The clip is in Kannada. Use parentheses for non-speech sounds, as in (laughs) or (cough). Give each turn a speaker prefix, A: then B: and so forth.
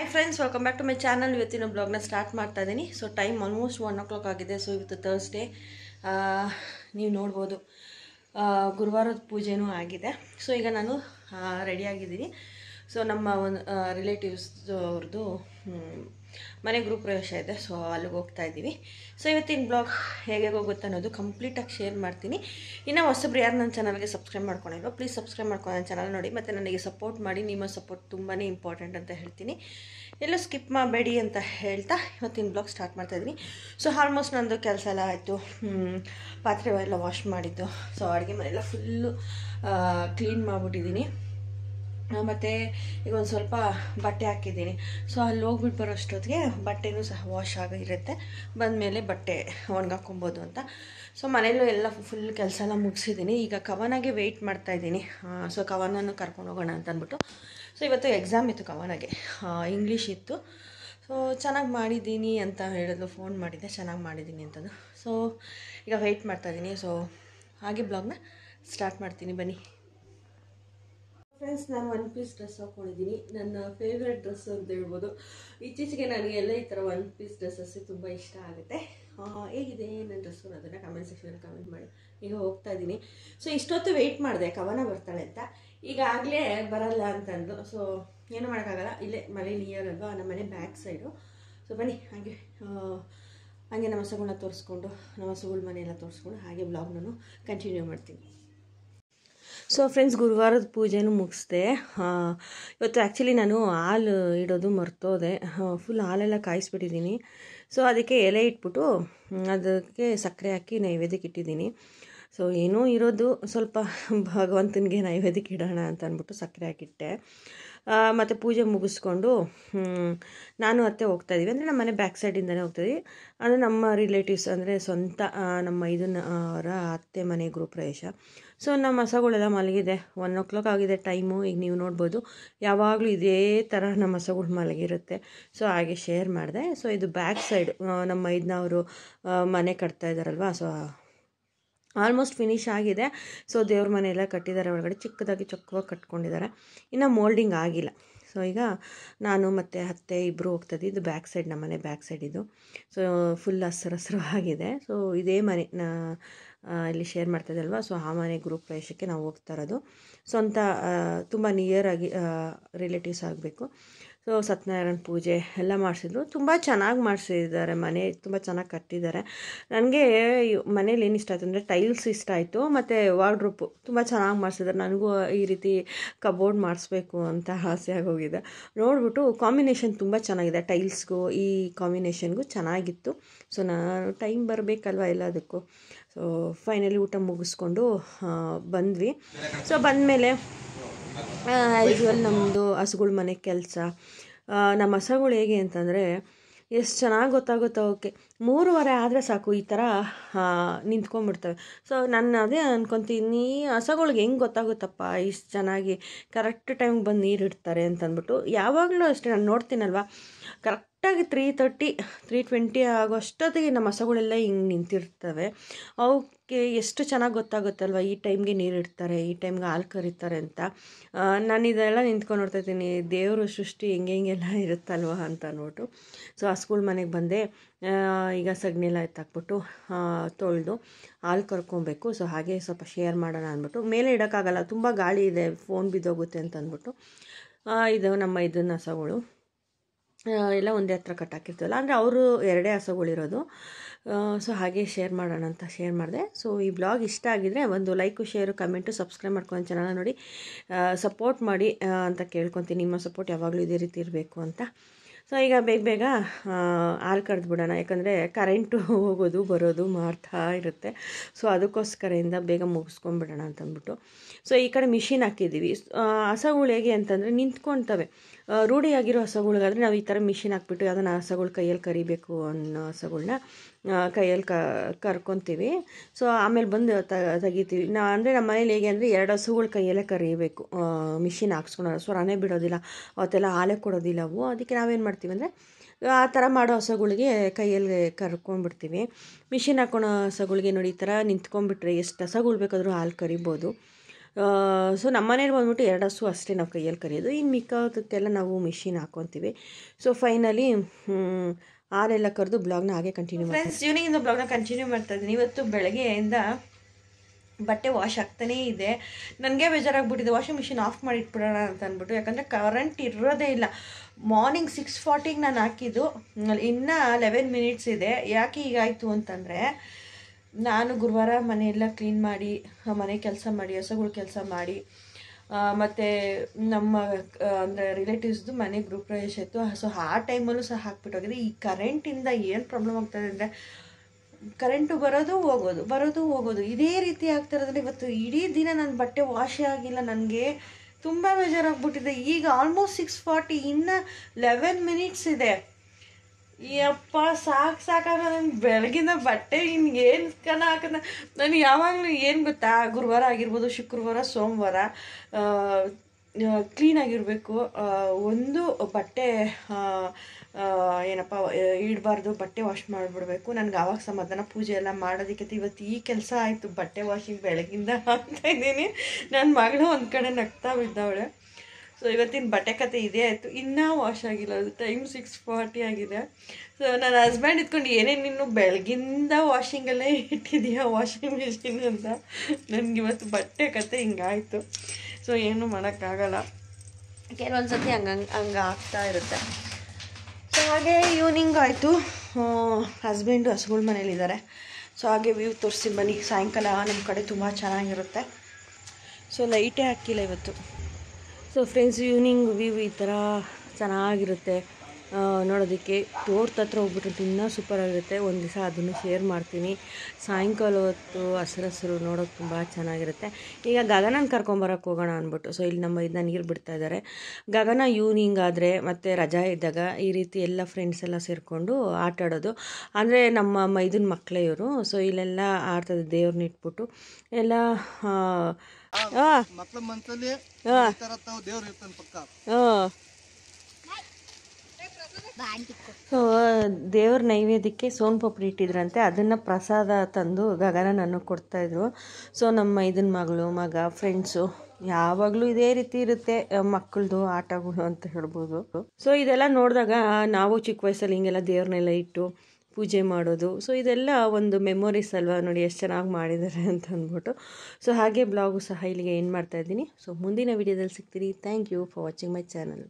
A: Hi friends welcome back to my channel ಇವತ್ತಿನ ಬ್ಲಾಗ್ನ ಸ್ಟಾರ್ಟ್ ಮಾಡ್ತಾ ಇದ್ದೀನಿ so time almost one o'clock ಆಗಿದೆ. ಸೊ ಇವತ್ತು ತರ್ಸ್ಡೇ ನೀವು ನೋಡ್ಬೋದು. ಗುರುವಾರದ ಪೂಜೆನೂ ಆಗಿದೆ. ಸೊ ಈಗ ನಾನು ರೆಡಿಯಾಗಿದ್ದೀನಿ ಸೊ ನಮ್ಮ ಒಂದು ರಿಲೇಟಿವ್ಸ್ ಅವ್ರದ್ದು ಮನೆ ಗ್ರೂಪ್ ಪ್ರವೇಶ ಇದೆ. ಸೊ ಅಲ್ಲಿಗೆ ಹೋಗ್ತಾ ಇದ್ದೀವಿ. ಸೊ ಇವತ್ತಿನ ಬ್ಲಾಗ್ ಹೇಗೆ ಹೋಗುತ್ತೆ ಅನ್ನೋದು ಕಂಪ್ಲೀಟಾಗಿ ಶೇರ್ ಮಾಡ್ತೀನಿ. ಇನ್ನು ಹೊಸಬ್ರು ಯಾರು ನನ್ನ ಚಾನಲ್ಗೆ ಸಬ್ಸ್ಕ್ರೈಬ್ ಮಾಡ್ಕೊಂಡಿಲ್ವೋ ಪ್ಲೀಸ್ ಸಬ್ಸ್ಕ್ರೈಬ್ ಮಾಡ್ಕೊಂಡು ನನ್ನ ಚಾನಲ್ ನೋಡಿ. ಮತ್ತು ನನಗೆ ಸಪೋರ್ಟ್ ಮಾಡಿ. ನಿಮ್ಮ ಸಪೋರ್ಟ್ ತುಂಬಾ ಇಂಪಾರ್ಟೆಂಟ್ ಅಂತ ಹೇಳ್ತೀನಿ. ಎಲ್ಲೂ ಸ್ಕಿಪ್ ಮಾಡಬೇಡಿ ಅಂತ ಹೇಳ್ತಾ ಇವತ್ತಿನ ಬ್ಲಾಗ್ ಸ್ಟಾರ್ಟ್ ಮಾಡ್ತಾ ಇದ್ದೀನಿ. ಸೊ ಆಲ್ಮೋಸ್ಟ್ ನಂದು ಕೆಲಸ ಎಲ್ಲ ಆಯಿತು. ಪಾತ್ರೆ ಎಲ್ಲ ವಾಶ್ ಮಾಡಿದ್ದು. ಸೊ ಅಡುಗೆ ಮನೆಯೆಲ್ಲ ಫುಲ್ಲು ಕ್ಲೀನ್ ಮಾಡಿಬಿಟ್ಟಿದ್ದೀನಿ. ಮತ್ತು ಈಗ ಒಂದು ಸ್ವಲ್ಪ ಬಟ್ಟೆ ಹಾಕಿದ್ದೀನಿ. ಸೊ ಅಲ್ಲಿ ಹೋಗ್ಬಿಟ್ಟು ಬರೋ ಅಷ್ಟೊತ್ತಿಗೆ ಬಟ್ಟೆನೂ ಸಹ ವಾಶ್ ಆಗಿರುತ್ತೆ. ಬಂದಮೇಲೆ ಬಟ್ಟೆ ಒಣಗಾಕೊಬೋದು ಅಂತ. ಸೊ ಮನೇಲೂ ಎಲ್ಲ ಫುಲ್ ಕೆಲಸ ಎಲ್ಲ ಮುಗಿಸಿದ್ದೀನಿ. ಈಗ ಕವನಾಗೆ ವೆಯ್ಟ್ ಮಾಡ್ತಾ ಇದ್ದೀನಿ. ಸೊ ಕವನನ್ನು ಕರ್ಕೊಂಡು ಹೋಗೋಣ ಅಂತ ಅಂದ್ಬಿಟ್ಟು ಸೊ ಇವತ್ತು ಎಕ್ಸಾಮ್ ಇತ್ತು ಕವನಾಗೆ. ಇಂಗ್ಲೀಷ್ ಇತ್ತು. ಸೊ ಚೆನ್ನಾಗಿ ಮಾಡಿದ್ದೀನಿ ಅಂತ ಹೇಳಿದ್ಲು. ಫೋನ್ ಮಾಡಿದ್ದೆ. ಚೆನ್ನಾಗಿ ಮಾಡಿದ್ದೀನಿ ಅಂತಂದು. ಸೊ ಈಗ ವೆಯ್ಟ್ ಮಾಡ್ತಾ ಇದ್ದೀನಿ. ಸೊ ಹಾಗೆ ಬ್ಲಾಗ್ನ ಸ್ಟಾರ್ಟ್ ಮಾಡ್ತೀನಿ. ಬನ್ನಿ. ಫ್ರೆಂಡ್ಸ್ ನಾನು ಒನ್ ಪೀಸ್ ಡ್ರೆಸ್ ಹಾಕೊಂಡಿದ್ದೀನಿ ನನ್ನ ಫೇವ್ರೆಟ್ ಡ್ರೆಸ್ ಅಂತ ಹೇಳ್ಬೋದು. ಇತ್ತೀಚೆಗೆ ನನಗೆ ಎಲ್ಲ ಈ ಥರ ಒನ್ ಪೀಸ್ ಡ್ರೆಸ್ಸಸ್ಸೇ ತುಂಬ ಇಷ್ಟ ಆಗುತ್ತೆ. ಹೇಗಿದೆ? ನನ್ನ ಡ್ರೆಸ್ಸು ಅದನ್ನು ಕಮೆಂಟ್ ಸೆಕ್ಷನಲ್ಲಿ ಕಮೆಂಟ್ ಮಾಡಿ. ಈಗ ಹೋಗ್ತಾ ಇದ್ದೀನಿ ಸೊ ಇಷ್ಟೊತ್ತು ವೆಯ್ಟ್ ಮಾಡಿದೆ. ಕವನ ಬರ್ತಾಳೆ ಅಂತ. ಈಗಾಗಲೇ ಬರಲ್ಲ ಅಂತಂದು ಸೊ ಏನು ಮಾಡೋಕ್ಕಾಗಲ್ಲ. ಇಲ್ಲೇ ಮನೆ ನಿಯರ್ ಅಲ್ವಾ? ನಮ್ಮ ಮನೆ ಬ್ಯಾಕ್ ಸೈಡು ಸೊ ಬನ್ನಿ. ಹಾಗೆ ಹಾಗೆ ನಮ್ಮ ಸಗುಳನ್ನ ತೋರಿಸ್ಕೊಂಡು ನಮ್ಮ ಸಗುಳ ಮನೆಯೆಲ್ಲ ತೋರಿಸ್ಕೊಂಡು ಹಾಗೆ ಬ್ಲಾಗ್ ನಾನು ಕಂಟಿನ್ಯೂ ಮಾಡ್ತೀನಿ. ಸೊ ಫ್ರೆಂಡ್ಸ್ ಗುರುವಾರದ ಪೂಜೆನೂ ಮುಗಿಸ್ದೆ. ಇವತ್ತು ಆ್ಯಕ್ಚುಲಿ ನಾನು ಹಾಲು ಇಡೋದು ಮರ್ತೋದೆ. ಫುಲ್ ಹಾಲೆಲ್ಲ ಕಾಯಿಸ್ಬಿಟ್ಟಿದ್ದೀನಿ. ಸೊ ಅದಕ್ಕೆ ಎಲೆ ಇಟ್ಬಿಟ್ಟು ಅದಕ್ಕೆ ಸಕ್ಕರೆ ಹಾಕಿ ನೈವೇದ್ಯಕ್ಕೆ ಇಟ್ಟಿದ್ದೀನಿ. ಸೊ ಏನೋ ಇರೋದು ಸ್ವಲ್ಪ (laughs) ಭಗವಂತನಿಗೆ ನೈವೇದ್ಯಕ್ಕೆ ಇಡೋಣ ಅಂತ ಅಂದ್ಬಿಟ್ಟು ಸಕ್ಕರೆ ಹಾಕಿಟ್ಟೆ. ಮತ್ತು ಪೂಜೆ ಮುಗಿಸ್ಕೊಂಡು ನಾನು ಅತ್ತೆ ಹೋಗ್ತಾ ಇದ್ದೀವಿ ಅಂದರೆ ನಮ್ಮ ಮನೆ ಬ್ಯಾಕ್ ಸೈಡಿಂದನೇ ಹೋಗ್ತೀವಿ ಅಂದರೆ ನಮ್ಮ ರಿಲೇಟಿವ್ಸ್ ಅಂದರೆ ಸ್ವಂತ ನಮ್ಮ ಇದನ್ನ ಅವರ ಅತ್ತೆ ಮನೆ ಗ್ರೂಪ್ ಪ್ರವೇಶ. ಸೊ ನಮ್ಮ ಹಸಗಳೆಲ್ಲ ಮಲಗಿದೆ. ಒನ್ ಓ ಕ್ಲಾಕ್ ಆಗಿದೆ ಟೈಮು ಈಗ ನೀವು ನೋಡ್ಬೋದು, ಯಾವಾಗಲೂ ಇದೇ ಥರ ನಮ್ಮ ಹಸಗಳು ಮಲಗಿರುತ್ತೆ. ಸೊ ಹಾಗೆ ಶೇರ್ ಮಾಡಿದೆ. ಸೊ ಇದು ಬ್ಯಾಕ್ ಸೈಡ್ ನಮ್ಮ ಐದನವರು ಮನೆ ಕಟ್ತಾ ಇದ್ದಾರಲ್ವ ಸೊ ಆಲ್ಮೋಸ್ಟ್ ಫಿನಿಶ್ ಆಗಿದೆ. ಸೊ, ದೇವ್ರ ಮನೆ ಎಲ್ಲ ಕಟ್ಟಿದ್ದಾರೆ. ಒಳಗಡೆ ಚಿಕ್ಕದಾಗಿ ಚೊಕ್ಕವಾಗಿ ಕಟ್ಕೊಂಡಿದ್ದಾರೆ. ಇನ್ನು ಮೋಲ್ಡಿಂಗ್ ಆಗಿಲ್ಲ. ಸೊ, ಈಗ ನಾನು ಮತ್ತು ಅತ್ತೆ ಇಬ್ಬರು ಹೋಗ್ತದೆ. ಇದು ಬ್ಯಾಕ್ ಸೈಡ್, ನಮ್ಮ ಮನೆ ಬ್ಯಾಕ್ ಸೈಡ್ ಇದು. ಸೊ ಫುಲ್ ಹಸ್ರು ಹಸಿರು ಆಗಿದೆ. ಸೊ, ಇದೇ ಮನೆ, ನಾ ಇಲ್ಲಿ ಶೇರ್ ಮಾಡ್ತಾಯಿದ್ದಲ್ವ ಸೊ, ಆ ಮನೆ ಗ್ರೂಪ್ ಪ್ರವೇಶಕ್ಕೆ ನಾವು ಹೋಗ್ತಾ ಇರೋದು. ಸ್ವಂತ ತುಂಬ ಆಗಿ ರಿಲೇಟಿವ್ಸ್ ಆಗಬೇಕು. ಸೊ ಸತ್ಯನಾರಾಯಣ ಪೂಜೆ ಎಲ್ಲ ಮಾಡಿಸಿದ್ರು. ತುಂಬ ಚೆನ್ನಾಗಿ ಮಾಡಿಸಿದ್ದಾರೆ ಮನೆ, ತುಂಬ ಚೆನ್ನಾಗಿ ಕಟ್ಟಿದ್ದಾರೆ. ನನಗೆ ಮನೇಲಿ ಏನು ಇಷ್ಟ ಆಯಿತು ಅಂದರೆ ಟೈಲ್ಸ್ ಇಷ್ಟ ಆಯಿತು, ಮತ್ತು ವಾರ್ಡ್ರೂಪು ತುಂಬ ಚೆನ್ನಾಗಿ ಮಾಡಿಸಿದ್ದಾರೆ. ನನಗೂ ಈ ರೀತಿ ಕಬೋರ್ಡ್ ಮಾಡಿಸ್ಬೇಕು ಅಂತ ಆಸೆ ಆಗೋಗಿದೆ. ನೋಡ್ಬಿಟ್ಟು ಕಾಂಬಿನೇಷನ್ ತುಂಬ ಚೆನ್ನಾಗಿದೆ ಟೈಲ್ಸ್ಗೂ, ಈ ಕಾಂಬಿನೇಷನ್ಗೂ ಚೆನ್ನಾಗಿತ್ತು. ಸೊ ನಾನು ಟೈಮ್ ಬರಬೇಕಲ್ವ ಎಲ್ಲದಕ್ಕೂ. ಸೊ ಫೈನಲಿ ಊಟ ಮುಗಿಸ್ಕೊಂಡು ಬಂದ್ವಿ. ಸೊ ಬಂದಮೇಲೆ ಯೂಶುವಲ್ ನಮ್ಮದು ಹಸುಗಳ ಮನೆ ಕೆಲಸ. ನಮ್ಮ ಹಸುಗಳು ಹೇಗೆ ಅಂತಂದರೆ ಎಷ್ಟು ಚೆನ್ನಾಗಿ ಗೊತ್ತಾಗುತ್ತೋ ಓಕೆ. ಮೂರುವರೆ ಆದರೆ ಸಾಕು ಈ ಥರ ನಿಂತ್ಕೊಂಡ್ಬಿಡ್ತವೆ. ಸೊ ನಾನು ಅದೇ ಅನ್ಕೊತೀನಿ ಹಸಗಳಿಗೆ ಹೆಂಗೆ ಗೊತ್ತಾಗುತ್ತಪ್ಪ ಇಷ್ಟು ಚೆನ್ನಾಗಿ ಕರೆಕ್ಟ್ ಟೈಮ್ಗೆ ಬಂದು ನೀರು ಇಡ್ತಾರೆ ಅಂತಂದ್ಬಿಟ್ಟು. ಯಾವಾಗಲೂ ಅಷ್ಟೇ, ನಾನು ನೋಡ್ತೀನಲ್ವ ಕರೆಕ್ಟಾಗಿ ತ್ರೀ ತರ್ಟಿ ತ್ರೀ ಟ್ವೆಂಟಿ ಆಗೋ ಅಷ್ಟೊತ್ತಿಗೆ ನಮ್ಮ ಹಸುಗಳೆಲ್ಲ ಹಿಂಗೆ ನಿಂತಿರ್ತವೆ. ಅವಕ್ಕೆ ಎಷ್ಟು ಚೆನ್ನಾಗಿ ಗೊತ್ತಾಗುತ್ತಲ್ವ? ಈ ಟೈಮ್ಗೆ ನೀರು ಇಡ್ತಾರೆ, ಈ ಟೈಮ್ಗೆ ಹಾಲು ಕರೀತಾರೆ ಅಂತ. ನಾನು ಇದೆಲ್ಲ ನಿಂತ್ಕೊಂಡು ನೋಡ್ತಾ ಇದ್ದೀನಿ. ದೇವರು ಸೃಷ್ಟಿ ಹೆಂಗೆ ಹೆಂಗೆಲ್ಲ ಇರುತ್ತಲ್ವ ಅಂತ ಅಂದ್ಬಿಟ್ಟು ಸೊ ಹಸುಗಳ ಮನೆಗೆ ಬಂದೆ. ಈಗ ಸಗಣಿ ಎಲ್ಲ ಎತ್ತಾಕ್ಬಿಟ್ಟು ತೊಳೆದು ಹಾಲು ಕರ್ಕೊಬೇಕು. ಸೊ ಹಾಗೆ ಸ್ವಲ್ಪ ಶೇರ್ ಮಾಡೋಣ ಅಂದ್ಬಿಟ್ಟು. ಮೇಲೆ ಇಡೋಕ್ಕಾಗಲ್ಲ, ತುಂಬ ಗಾಳಿ ಇದೆ ಫೋನ್ ಬಿದ್ದೋಗುತ್ತೆ ಅಂತ ಅಂದ್ಬಿಟ್ಟು. ಇದು ನಮ್ಮ ಇದನ್ನ ಹಸಗಳು. ಎಲ್ಲ ಒಂದೇ ಹತ್ರ ಕಟ್ಟಾಕಿರ್ತೀವಲ್ಲ ಅಂದರೆ ಅವರು ಎರಡೇ ಹಸುಗಳಿರೋದು. ಸೊ ಹಾಗೆ ಶೇರ್ ಮಾಡೋಣ ಅಂತ ಶೇರ್ ಮಾಡಿದೆ. ಸೊ ಈ ಬ್ಲಾಗ್ ಇಷ್ಟ ಆಗಿದರೆ ಒಂದು ಲೈಕು ಶೇರು ಕಮೆಂಟು ಸಬ್ಸ್ಕ್ರೈಬ್ ಮಾಡ್ಕೊಂಡು ಚಾನಲ್ ನೋಡಿ. ಸಪೋರ್ಟ್ ಮಾಡಿ ಅಂತ ಕೇಳ್ಕೊತೀನಿ. ನಿಮ್ಮ ಸಪೋರ್ಟ್ ಯಾವಾಗಲೂ ಇದೇ ರೀತಿ ಇರಬೇಕು ಅಂತ. ಸೊ ಈಗ ಬೇಗ ಬೇಗ ಹಾಲು ಕರೆದು ಬಿಡೋಣ. ಯಾಕಂದರೆ ಕರೆಂಟು ಹೋಗೋದು, ಬರೋದು ಮಾಡ್ತಾ ಇರುತ್ತೆ. ಸೊ ಅದಕ್ಕೋಸ್ಕರದಿಂದ ಬೇಗ ಮುಗಿಸ್ಕೊಂಬಿಡೋಣ ಅಂತಂದ್ಬಿಟ್ಟು. ಸೊ ಈ ಕಡೆ ಮಿಷಿನ್ ಹಾಕಿದ್ದೀವಿ. ಹಸಗಳು ಹೇಗೆ ಅಂತಂದರೆ ನಿಂತ್ಕೊಳ್ತವೆ. ರೂಢಿಯಾಗಿರೋ ಹಸುಗಳಿಗಾದರೆ ನಾವು ಈ ಥರ ಮಿಷಿನ್ ಹಾಕ್ಬಿಟ್ಟು ಅದನ್ನು ಹಸುಗಳು ಕೈಯಲ್ಲಿ ಕರಿಬೇಕು ಅನ್ನೋ ಹಸಗಳ್ನ ಕೈಯಲ್ಲಿ ಕರ್ಕೊತೀವಿ. ಸೊ ಆಮೇಲೆ ಬಂದು ತೆಗಿತೀವಿ. ನಾ, ಅಂದರೆ ನಮ್ಮ ಮನೇಲಿ ಹೇಗೆ ಅಂದರೆ ಎರಡು ಹಸುಗಳು ಕೈಯಲ್ಲೇ ಕರಿಬೇಕು. ಮಿಷಿನ್ ಹಾಕ್ಸ್ಕೊಳೋ ಸ್ವರನೇ ಬಿಡೋದಿಲ್ಲ. ಅವತ್ತೆಲ್ಲ ಹಾಲೇ ಕೊಡೋದಿಲ್ಲ ಅವು. ಅದಕ್ಕೆ ನಾವೇನು ಮಾಡ್ತೀವಿ ಅಂದರೆ, ಆ ಥರ ಮಾಡೋ ಹಸುಗಳಿಗೆ ಕೈಯಲ್ಲಿ ಕರ್ಕೊಂಡ್ಬಿಡ್ತೀವಿ. ಮಿಷಿನ್ ಹಾಕೊಳೋ ಹಸುಗಳಿಗೆ ನೋಡಿ ಈ ಥರ ನಿಂತ್ಕೊಂಡ್ಬಿಟ್ರೆ ಎಷ್ಟು ಹಸುಗಳು ಬೇಕಾದರೂ ಹಾಲು ಕರಿಬೋದು. ಸೊ ನಮ್ಮ ಮನೇಲಿ ಬಂದ್ಬಿಟ್ಟು ಎರಡು ಹಸು ಅಷ್ಟೇ ನಾವು ಕೈಯಲ್ಲಿ ಕರೆಯೋದು. ಇನ್ನು ಮಿಕ್ಕೋದಕ್ಕೆಲ್ಲ ನಾವು ಮಿಷಿನ್ ಹಾಕ್ಕೊತೀವಿ ಸೊ ಫೈನಲಿ ಹಾಲೆಲ್ಲ ಕರೆದು ಬ್ಲಾಗ್ನ ಹಾಗೆ ಕಂಟಿನ್ಯೂ ಫ್ರೆಂಡ್ಸ್ ಈವ್ನಿಂಗಿಂದ ಬ್ಲಾಗ್ನ ಕಂಟಿನ್ಯೂ ಮಾಡ್ತಾ ಇದ್ದೀನಿ. ಇವತ್ತು ಬೆಳಗ್ಗೆಯಿಂದ ಬಟ್ಟೆ ವಾಶ್ ಆಗ್ತಾನೇ ಇದೆ. ನನಗೆ ಬೇಜಾರಾಗ್ಬಿಟ್ಟಿದೆ. ವಾಷಿಂಗ್ ಮಿಷಿನ್ ಆಫ್ ಮಾಡಿ ಇಟ್ಬಿಡೋಣ ಅಂತ ಅಂದ್ಬಿಟ್ಟು. ಯಾಕಂದರೆ ಕರೆಂಟ್ ಇರೋದೇ ಇಲ್ಲ. ಮಾರ್ನಿಂಗ್ ಸಿಕ್ಸ್ ಫಾರ್ಟಿಗೆ ನಾನು ಹಾಕಿದ್ದು. ಇನ್ನೂ ಲೆವೆನ್ ಮಿನಿಟ್ಸ್ ಇದೆ. ಯಾಕೆ ಹೀಗಾಯಿತು ಅಂತಂದರೆ ನಾನು ಗುರುವಾರ ಮನೆಯೆಲ್ಲ ಕ್ಲೀನ್ ಮಾಡಿ ಮನೆ ಕೆಲಸ ಮಾಡಿ, ಹಸುಗಳು ಕೆಲಸ ಮಾಡಿ ಮತ್ತು ನಮ್ಮ ಅಂದರೆ ರಿಲೇಟಿವ್ಸ್ದು ಮನೆ ಗೃಹ ಪ್ರವೇಶ ಇತ್ತು. ಸೊ ಆ ಟೈಮಲ್ಲೂ ಸಹ ಹಾಕ್ಬಿಟ್ಟೋಗಿದೆ ಈ ಕರೆಂಟಿಂದ ಏನು ಪ್ರಾಬ್ಲಮ್ ಆಗ್ತದೆ ಅಂದರೆ ಕರೆಂಟು ಬರೋದು ಹೋಗೋದು ಬರೋದು ಹೋಗೋದು. ಇದೇ ರೀತಿ ಆಗ್ತಿರೋದ್ರಲ್ಲಿ ಇವತ್ತು ಇಡೀ ದಿನ ನನ್ನ ಬಟ್ಟೆ ವಾಶೇ ಆಗಿಲ್ಲ. ನನಗೆ ತುಂಬ ಬೇಜಾರಾಗ್ಬಿಟ್ಟಿದೆ. ಈಗ ಆಲ್ಮೋಸ್ಟ್ ಸಿಕ್ಸ್ ಫಾರ್ಟಿ ಇನ್ನು ಲೆವೆನ್ ಮಿನಿಟ್ಸ್ ಇದೆ. ಯಪ್ಪ, ಸಾಕು ಸಾಕಾಗ ನನಗೆ ಬೆಳಗಿನ ಬಟ್ಟೆ ಇನ್ನು ಏನು ಕನ ಹಾಕದ? ನಾನು ಯಾವಾಗಲೂ ಏನು ಗೊತ್ತಾ, ಗುರುವಾರ ಆಗಿರ್ಬೋದು, ಶುಕ್ರವಾರ, ಸೋಮವಾರ ಕ್ಲೀನಾಗಿರಬೇಕು ಒಂದು ಬಟ್ಟೆ ಏನಪ್ಪ ಇಡಬಾರ್ದು, ಬಟ್ಟೆ ವಾಶ್ ಮಾಡಿಬಿಡ್ಬೇಕು. ನನಗೆ ಆವಾಗ ಸಮಾಧಾನ, ಪೂಜೆ ಎಲ್ಲ ಮಾಡೋದಕ್ಕೆ ಇವತ್ತು ಈ ಕೆಲಸ ಆಯಿತು, ಬಟ್ಟೆ ವಾಷಿಂಗ್ ಬೆಳಗಿಂದ ಅಂತ ಇದ್ದೀನಿ. ನನ್ನ ಮಗಳು ಒಂದು ಕಡೆ ನಗ್ತಾ ಬಿದ್ದವಳೆ. ಸೊ ಇವತ್ತಿನ ಬಟ್ಟೆ ಕತೆ ಇದೇ ಆಯಿತು. ಇನ್ನೂ ವಾಶ್ ಆಗಿಲ್ಲ. ಅದು ಟೈಮ್ ಸಿಕ್ಸ್ ಫಾರ್ಟಿ ಆಗಿದೆ. ಸೊ ನನ್ನ ಹಸ್ಬೆಂಡ್ ಇದ್ಕೊಂಡು ಏನೇನು ನೀನು ಬೆಳಗಿಂದ ವಾಷಿಂಗಲ್ಲೇ ಇಟ್ಟಿದೆಯಾ? ವಾಷಿಂಗ್ ಮಿಷಿನ್ ಅಂತ. ನನಗೆ ಇವತ್ತು ಬಟ್ಟೆ ಕತೆ ಹಿಂಗಾಯಿತು. ಸೊ ಏನು ಮಾಡೋಕ್ಕಾಗಲ್ಲ. ಕೆಲವೊಂದು ಸತಿ ಹಂಗಂಗೆ ಹಂಗೆ ಆಗ್ತಾ ಇರುತ್ತೆ. ಸೊ ಹಾಗೆ ಈವ್ನಿಂಗ್ ಆಯಿತು. ಹಸ್ಬೆಂಡು ಹಸುಗಳ ಮನೇಲಿದ್ದಾರೆ ಸೊ ಹಾಗೆ ವ್ಯೂ ತೋರಿಸಿ ಬನ್ನಿ. ಸಾಯಂಕಾಲ ನಮ್ಮ ಕಡೆ ತುಂಬ ಚೆನ್ನಾಗಿರುತ್ತೆ. ಸೊ ಲೈಟೇ ಹಾಕಿಲ್ಲ ಇವತ್ತು. ಸೊ ಫ್ರೆಂಡ್ಸ್ ಈವ್ನಿಂಗ್ ವ್ಯೂ ಈ ಥರ ಚೆನ್ನಾಗಿರುತ್ತೆ. ನೋಡೋದಕ್ಕೆ ತೋರ್ತ ಹತ್ರ ಹೋಗ್ಬಿಟ್ಟು ಇನ್ನೂ ಸೂಪರಾಗಿರುತ್ತೆ ಒಂದು ದಿವಸ ಅದನ್ನು ಶೇರ್ ಮಾಡ್ತೀನಿ. ಸಾಯಂಕಾಲ ಹೊತ್ತು ಹಸಿರು ಹಸಿರು ನೋಡೋಕೆ ತುಂಬ ಚೆನ್ನಾಗಿರುತ್ತೆ. ಈಗ ಗಗನನ ಕರ್ಕೊಂಬರಕ್ಕೆ ಹೋಗೋಣ ಅಂದ್ಬಿಟ್ಟು. ಸೊ ಇಲ್ಲಿ ನಮ್ಮ ಇದನ್ನ ನೀರು ಬಿಡ್ತಾ ಇದ್ದಾರೆ ಗಗನ ಈವ್ನಿಂಗ್ ಆದರೆ ಮತ್ತು ರಜಾ ಇದ್ದಾಗ ಈ ರೀತಿ ಎಲ್ಲ ಫ್ರೆಂಡ್ಸ್ ಎಲ್ಲ ಸೇರಿಕೊಂಡು ಆಟ ಆಡೋದು. ಅಂದರೆ ನಮ್ಮ ಮೈದನ ಮಕ್ಕಳೇ ಇವರು. ಸೊ ಇಲ್ಲೆಲ್ಲ ಆಡ್ತದೆ ದೇವ್ರನ್ನ ಇಟ್ಬಿಟ್ಟು ಎಲ್ಲ
B: ಮಕ್ಳ ಮನ್ಸಲ್ಲಿ ಈ ತರ ತಾವು ದೇವ್ರು ಇರ್ತಾನೆ ಪಕ್ಕ.
A: ಸೊ ದೇವ್ರ ನೈವೇದ್ಯಕ್ಕೆ ಸೋನ್ ಪಾಪಡಿ ಇಟ್ಟಿದ್ರಂತೆ ಅದನ್ನು ಪ್ರಸಾದ ತಂದು ಗಗನ ನನಗೆ ಕೊಡ್ತಾಯಿದ್ರು ಸೊ ನಮ್ಮ ಇದನ್ನ ಮಗಳು ಮಗ ಫ್ರೆಂಡ್ಸು ಯಾವಾಗಲೂ ಇದೇ ರೀತಿ ಇರುತ್ತೆ ಮಕ್ಕಳದು ಆಟಗಳು ಅಂತ ಹೇಳ್ಬೋದು. ಸೊ ಇದೆಲ್ಲ ನೋಡಿದಾಗ ನಾವು ಚಿಕ್ಕ ವಯಸ್ಸಲ್ಲಿ ಹಿಂಗೆಲ್ಲ ದೇವ್ರನ್ನೆಲ್ಲ ಇಟ್ಟು ಪೂಜೆ ಮಾಡೋದು. ಸೊ ಇದೆಲ್ಲ ಒಂದು ಮೆಮೊರೀಸ್ ಅಲ್ವಾ? ನೋಡಿ ಎಷ್ಟು ಚೆನ್ನಾಗಿ ಮಾಡಿದ್ದಾರೆ ಅಂತ ಅಂದ್ಬಿಟ್ಟು. ಸೊ ಹಾಗೆ ಬ್ಲಾಗು ಸಹ ಇಲ್ಲಿಗೆ ಏನು ಮಾಡ್ತಾ ಇದ್ದೀನಿ. ಸೊ ಮುಂದಿನ ವೀಡಿಯೋದಲ್ಲಿ ಸಿಗ್ತೀನಿ. Thank you for watching my channel